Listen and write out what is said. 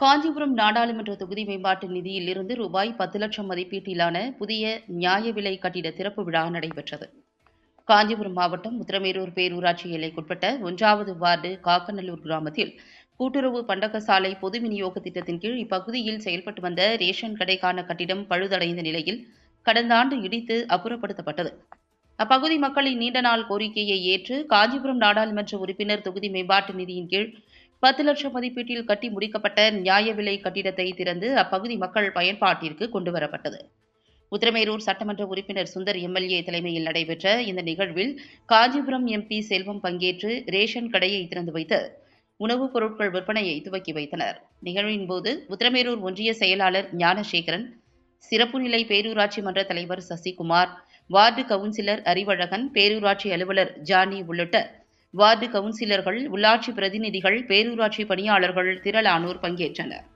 காஞ்சிபுரம் நாடாளுமன்ற தொகுதி மேம்பாட்டு நிதியில் இருந்து ரூபாய் பத்து லட்சம் மதிப்பீட்டிலான புதிய நியாய விலை கட்டிட திறப்பு விழா நடைபெற்றது. காஞ்சிபுரம் மாவட்டம் உத்திரமேரூர் பேரூராட்சி எல்லைக்குட்பட்ட ஒன்றாவது வார்டு காக்கநல்லூர் கிராமத்தில் கூட்டுறவு பண்டகசாலை பொது விநியோக திட்டத்தின் கீழ் இப்பகுதியில் செயல்பட்டு வந்த ரேஷன் கடைக்கான கட்டிடம் பழுதடைந்த நிலையில் கடந்த ஆண்டு இடித்து அப்புறப்படுத்தப்பட்டது. அப்பகுதி மக்களின் நீண்ட நாள் கோரிக்கையை ஏற்று காஞ்சிபுரம் நாடாளுமன்ற உறுப்பினர் தொகுதி மேம்பாட்டு நிதியின் கீழ் பத்து லட்சம் மதிப்பீட்டில் கட்டி முடிக்கப்பட்ட நியாய விலை கட்டிடத்தை திறந்து அப்பகுதி மக்கள் பயன்பாட்டிற்கு கொண்டுவரப்பட்டது உத்திரமேரூர் சட்டமன்ற உறுப்பினர் சுந்தர் எம்எல்ஏ தலைமையில் நடைபெற்ற இந்த நிகழ்வில் காஞ்சிபுரம் எம்பி செல்வம் பங்கேற்று ரேஷன் கடையை திறந்து வைத்து உணவுப் பொருட்கள் விற்பனையை துவக்கி வைத்தனர். நிகழ்வின் போது உத்திரமேரூர் ஒன்றிய செயலாளர் ஞானசேகரன் சிறப்பு நிலை பேரூராட்சி மன்ற தலைவர் சசிகுமார் வார்டு கவுன்சிலர் அறிவழகன் பேரூராட்சி அலுவலர் ஜானி உள்ளிட்ட வார்டு கவுன்சிலர்கள் உள்ளாட்சி பிரதிநிதிகள் பேரூராட்சி பணியாளர்கள் திரளானோர் பங்கேற்றனர்.